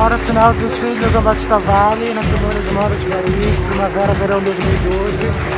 Hora final dos Filhos da Batista Vale, na Semana de Moro de Paris, Primavera-Verão 2012.